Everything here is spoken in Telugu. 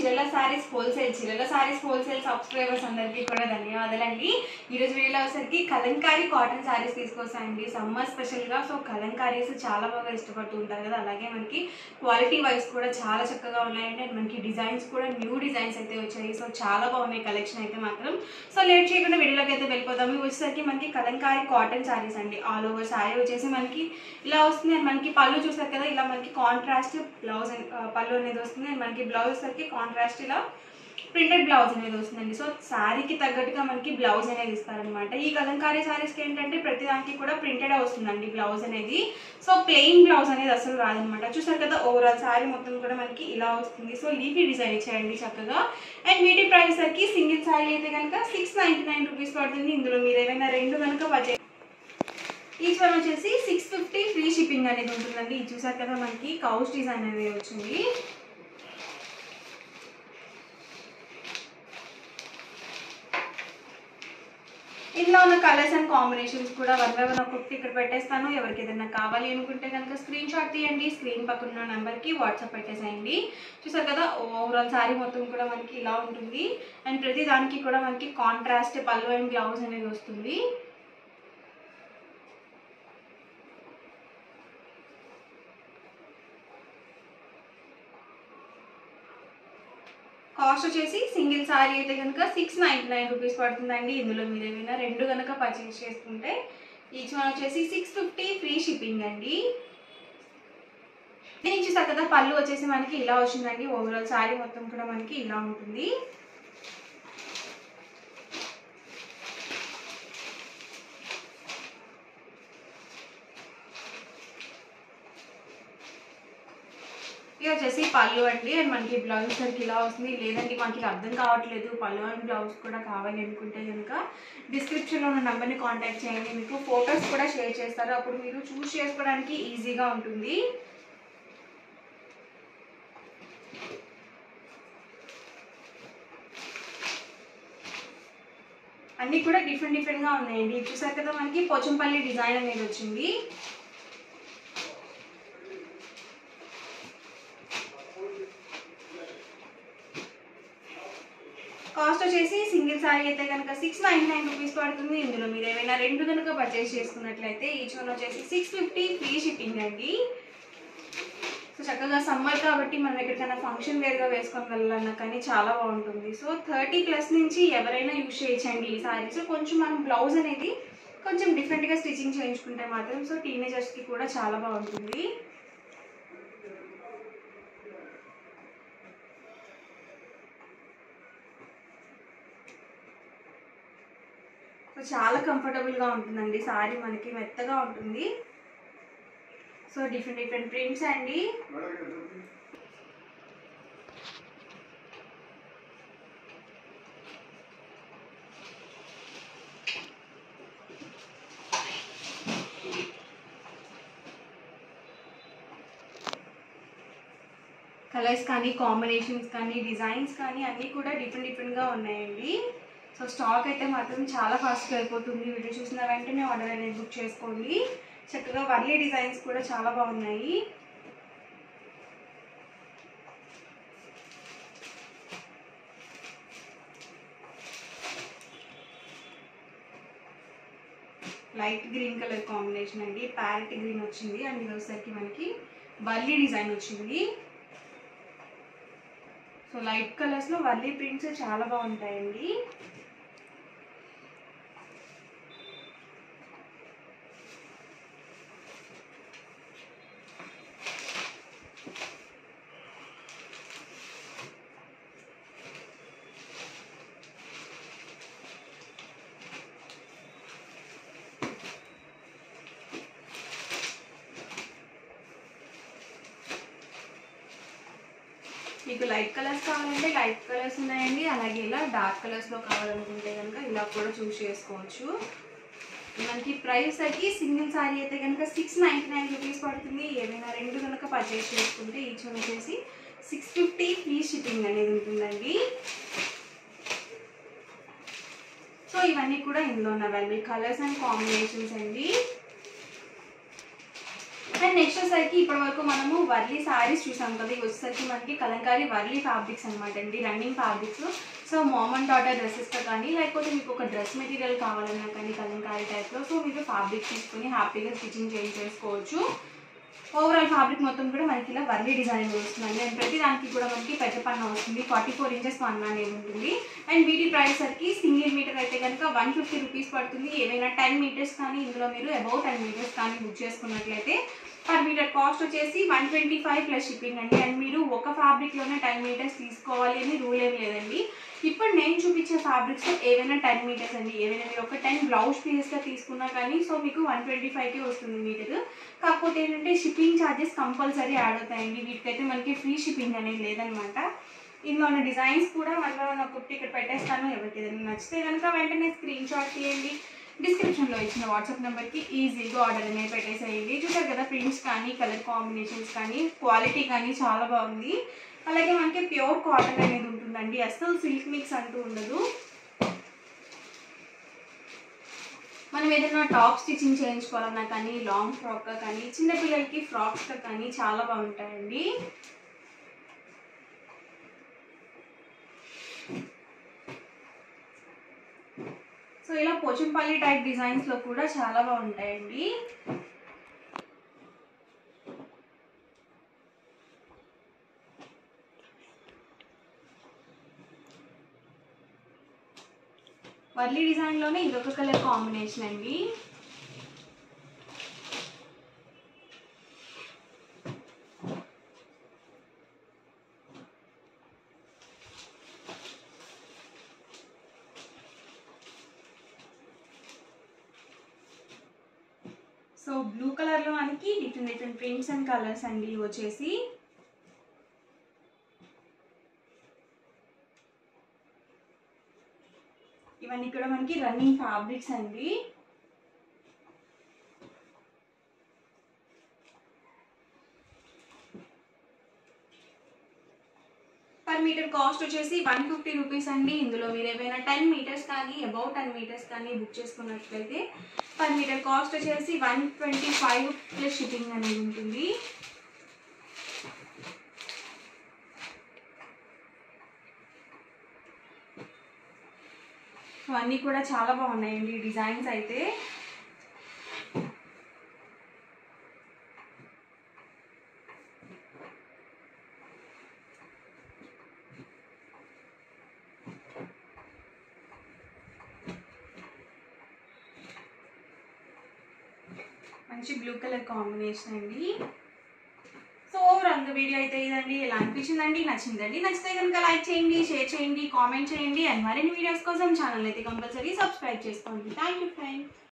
Chirala saris wholesale Chirala saris wholesale subscribers అందరికీ కూడా ధన్యవాదాలండి ఈరోజు వీడియోలో వచ్చేసరికి కలంకారీ కాటన్ సారీస్ తీసుకొస్తాయండి సమ్మర్ స్పెషల్గా సో కలంకారీస్ చాలా బాగా ఇష్టపడుతూ ఉంటారు కదా అలాగే మనకి క్వాలిటీ వైజ్ కూడా చాలా చక్కగా ఉన్నాయండి. అండ్ మనకి డిజైన్స్ కూడా న్యూ డిజైన్స్ అయితే వచ్చాయి. సో చాలా బాగున్నాయి కలెక్షన్ అయితే మాత్రం. సో లేట్ చేయకుండా వీడియోలోకి అయితే వెళ్ళిపోతాము ఇవి వచ్చేసరికి మనకి కలంకారీ కాటన్ సారీస్ అండి. ఆల్ ఓవర్ సారీ వచ్చేసి మనకి ఇలా వస్తుంది. అండ్ మనకి పళ్ళు చూసారు కదా ఇలా మనకి కాంట్రాస్ట్ బ్లౌజ్ పళ్ళు అనేది వస్తుంది. అండ్ మనకి బ్లౌజ్ వచ్చేసరికి కాంట్రాస్ట్ ఇలా ప్రింటెడ్ బ్లౌజ్ అనేది వస్తుందండి. సో శారీకి తగ్గట్టుగా మనకి బ్లౌజ్ అనేది ఇస్తారనమాట ఈ కలంకారీ శారీస్కి ఏంటంటే ప్రతి దానికి కూడా ప్రింటెడ్ వస్తుందండి బ్లౌజ్ అనేది. సో ప్లెయిన్ బ్లౌజ్ అనేది అసలు రాదనమాట చూసారు కదా ఓవరాల్ శారీ మొత్తం కూడా మనకి ఇలా వస్తుంది. సో లీఫీ డిజైన్ ఇచ్చేయండి చక్కగా. అండ్ వీటి ప్రైస్ సరికి సింగిల్ శారీ అయితే కనుక సిక్స్ నైంటీ నైన్ రూపీస్ పడుతుంది. ఇందులో మీరు ఏమైనా రెండు కనుక బడ్జెట్ ఈచ్ వన్ వచ్చేసి సిక్స్ ఫిఫ్టీ ఫ్రీ షిప్పింగ్ అనేది ఉంటుందండి. ఇది చూసారు కదా మనకి కౌస్ డిజైన్ అనేది వచ్చింది. ఇందులో ఉన్న కలర్స్ అండ్ కాంబినేషన్స్ కూడా వన్ బై వన్ ఒక్కొక్కటి ఇక్కడ పెట్టేస్తాను. ఎవరికి ఏదైనా కావాలి అనుకుంటే కనుక స్క్రీన్ షాట్ తీయండి. స్క్రీన్ పక్కన ఉన్న నెంబర్కి వాట్సాప్ పెట్టేసేయండి. చూసారు కదా ఓవరాల్ శారీ మొత్తం కూడా మనకి ఇలా ఉంటుంది. అండ్ ప్రతి దానికి కూడా మనకి కాంట్రాస్ట్ పళ్ళు అండ్ బ్లౌజ్ అనేది వస్తుంది. కాస్ట్ వచ్చేసి సింగిల్ సారీ అయితే కనుక సిక్స్ నైంటీ నైన్ రూపీస్ పడుతుందండి. ఇందులో మీరు ఏమైనా రెండు కనుక పర్చేస్ చేసుకుంటే ఈచ్ వన్ వచ్చేసి సిక్స్ ఫిఫ్టీ ఫ్రీ షిప్పింగ్ అండి. దీని నుంచి కదా పళ్ళు వచ్చేసి మనకి ఇలా వచ్చిందండి. ఓవరాల్ సారీ మొత్తం కూడా మనకి ఇలా ఉంటుంది. వచ్చేసి పళ్ళు అండి. అండ్ మనకి బ్లౌజ్ సరికి ఇలా వస్తుంది. లేదండి మనకి అర్థం కావట్లేదు. పళ్ళు అండ్ బ్లౌజ్ కూడా కావాలి అనుకుంటే కనుక డిస్క్రిప్షన్లో ఉన్న నెంబర్ని కాంటాక్ట్ చేయండి. మీకు ఫొటోస్ కూడా షేర్ చేస్తారు. అప్పుడు మీరు చూస్ చేసుకోవడానికి ఈజీగా ఉంటుంది. అన్నీ కూడా డిఫరెంట్ డిఫరెంట్గా ఉన్నాయండి. చూసారు కదా మనకి పోచంపల్లి డిజైన్ అనేది వచ్చింది. కాస్ట్ వచ్చేసి సింగిల్ సారీ అయితే కనుక సిక్స్ నైన్ నైన్ రూపీస్ పడుతుంది. ఇందులో మీరు ఏమైనా రెండు కనుక పర్చేస్ చేసుకున్నట్లయితే ఈచ్ వన్ వచ్చేసి సిక్స్ ఫిఫ్టీ ఫ్రీ షిప్పింగ్ అండి. సో చక్కగా సమ్మర్ కాబట్టి మనం ఎక్కడికైనా ఫంక్షన్ వేర్గా వేసుకొని వెళ్ళాలన్నా కానీ చాలా బాగుంటుంది. సో థర్టీ ప్లస్ నుంచి ఎవరైనా యూజ్ చేయొచ్చండి ఈ సారీస్ కొంచెం మనం బ్లౌజ్ అనేది కొంచెం డిఫరెంట్గా స్టిచ్చింగ్ చేయించుకుంటే మాత్రం సో టీనేజర్స్కి కూడా చాలా బాగుంటుంది. చాలా కంఫర్టబుల్గా ఉంటుందండి. సారీ మనకి మెత్తగా ఉంటుంది. సో డిఫరెంట్ డిఫరెంట్ ప్రింట్స్ అండి. కలర్స్ కానీ కాంబినేషన్స్ కానీ డిజైన్స్ కానీ అన్నీ కూడా డిఫరెంట్ డిఫరెంట్గా ఉన్నాయండి. సో స్టాక్ అయితే మాత్రం చాలా ఫాస్ట్గా అయిపోతుంది. వీడియో చూసిన వెంటనే ఆర్డర్ అనేది బుక్ చేసుకోండి. చక్కగా వర్లీ డిజైన్స్ కూడా చాలా బాగున్నాయి. లైట్ గ్రీన్ కలర్ కాంబినేషన్ అండి. ప్యారెట్ గ్రీన్ వచ్చింది. అండ్ ఇది వచ్చేసరికి మనకి వర్లీ డిజైన్ వచ్చింది. సో లైట్ కలర్స్లో వర్లీ ప్రింట్స్ చాలా బాగుంటాయండి. మీకు లైట్ కలర్స్ కావాలంటే లైట్ కలర్స్ ఉన్నాయండి. అలాగే ఇలా డార్క్ కలర్స్లో కావాలనుకుంటే కనుక ఇలా కూడా చూస్ చేసుకోవచ్చు. మనకి ప్రైస్ అయితే సింగిల్ సారీ అయితే కనుక సిక్స్ నైంటీ నైన్ రూపీస్ పడుతుంది. ఏదైనా రెండు కనుక పర్చేస్ చేసుకుంటే ఈచ్ వచ్చేసి సిక్స్ ఫిఫ్టీ ఫ్రీ షిప్పింగ్ అనేది ఉంటుందండి. సో ఇవన్నీ కూడా ఇందులో ఉన్న అవైలబుల్ కలర్స్ అండ్ కాంబినేషన్స్ అండి. అండ్ నెక్స్ట్ వచ్చేసరికి ఇప్పటి వరకు మనము వర్లీ సారీస్ చూసాం కదా ఇవి వచ్చేసరికి మనకి కలంకారీ వర్లీ ఫ్యాబ్రిక్స్ అనమాట అండి running fabrics so mom and daughter డ్రెస్సెస్తో కానీ లేకపోతే మీకు ఒక డ్రెస్ మెటీరియల్ కావాలన్నా కానీ కలంకారీ టైప్లో సో మీరు ఫ్యాబ్రిక్ తీసుకొని హ్యాపీగా స్టిచ్చింగ్ చేంజ్ చేసుకోవచ్చు ఓవరాల్ ఫ్యాబ్రిక్ మొత్తం కూడా మనకి ఇలా వర్లీ డిజైన్ వస్తుందండి. అండ్ ప్రతి దానికి కూడా మనకి పెద్ద పన్ను వస్తుంది ఫార్టీ ఫోర్ ఇంచెస్ పన్న అనేది ఉంటుంది. అండ్ వీటి ప్రైస్ సరికి సింగిల్ మీటర్ అయితే కనుక వన్ ఫిఫ్టీ రూపీస్ పడుతుంది. ఏమైనా టెన్ మీటర్స్ కానీ ఇందులో మీరు అబౌవ్ టెన్ మీటర్స్ కానీ బుక్ చేసుకున్నట్లయితే పర్ మీటర్ కాస్ట్ వచ్చేసి one twenty five plus shipping అండి. అండ్ మీరు ఒక ఫ్యాబ్రిక్లోనే టెన్ మీటర్స్ తీసుకోవాలి అని రూల్ ఏం లేదండి. ఇప్పుడు నేను చూపించే ఫ్యాబ్రిక్స్ ఏవైనా టెన్ మీటర్స్ అండి. ఏవైనా మీరు ఒక టెన్ బ్లౌజ్ పీసెస్గా తీసుకున్నా కానీ సో మీకు వన్ ట్వంటీ ఫైవ్కే వస్తుంది మీటర్ కాకపోతే ఏంటంటే షిప్పింగ్ ఛార్జెస్ కంపల్సరీ యాడ్ అవుతాయండి. వీటికైతే మనకి ఫ్రీ షిప్పింగ్ అనేది లేదనమాట. ఇందులో ఉన్న డిజైన్స్ కూడా మనలో నా కుట్టి ఇక్కడ పెట్టేస్తాను ఎవరికి ఏదైనా నచ్చితే కనుక వెంటనే స్క్రీన్ షాట్ తీయండి. డిస్క్రిప్షన్లో ఇచ్చిన వాట్సాప్ నెంబర్కి ఈజీగా ఆర్డర్ అనేది పెట్టేసేయండి. చూసారు కదా ప్రింట్స్ కానీ కలర్ కాంబినేషన్స్ కానీ క్వాలిటీ కానీ చాలా బాగుంది. అలాగే మనకి ప్యూర్ కాటన్ అనేది ఉంటుందండి. అస్సలు సిల్క్ మిక్స్ అంటూ ఉండదు. మనం ఏదైనా టాప్ స్టిచ్చింగ్ చేయించుకోవాలన్నా కానీ లాంగ్ ఫ్రాక్గా కానీ చిన్నపిల్లలకి ఫ్రాక్స్గా కానీ చాలా బాగుంటాయండి. ఇలా పోచంపల్లి టైప్ డిజైన్స్లో కూడా చాలా బాగుంటాయండి. వర్లీ డిజైన్లోనే ఇదొక కలర్ కాంబినేషన్ అండి. సో బ్లూ కలర్లో మనకి different different prints and colours అండి వచ్చేసి. ఇవన్నీ కూడా మనకి రన్నింగ్ ఫ్యాబ్రిక్స్ అండి. పర్ మీటర్ కాస్ట్ వచ్చేసి వన్ ఫిఫ్టీ రూపీస్ అండి. ఇందులో మీరు ఏవైనా టెన్ మీటర్స్ కానీ అబౌట్ టెన్ మీటర్స్ కానీ బుక్ చేసుకున్నట్లయితే పర్ మీటర్ కాస్ట్ వచ్చేసి one twenty five plus shipping అనేది ఉంటుంది. ఇవన్నీ అన్నీ కూడా చాలా బాగున్నాయండి. డిజైన్స్ అయితే మంచి బ్లూ కలర్ కాంబినేషన్ అండి. సో ఓవరాల్ వీడియో అయితే ఇదండి. ఎలా అనిపించిందండి? నచ్చిందండి? నచ్చితే కనుక లైక్ చేయండి షేర్ చేయండి కామెంట్ చేయండి. అండ్ మరిన్ని వీడియోస్ కోసం ఛానల్ అయితే కంపల్సరీ సబ్స్క్రైబ్ చేసుకోండి. Thank you friend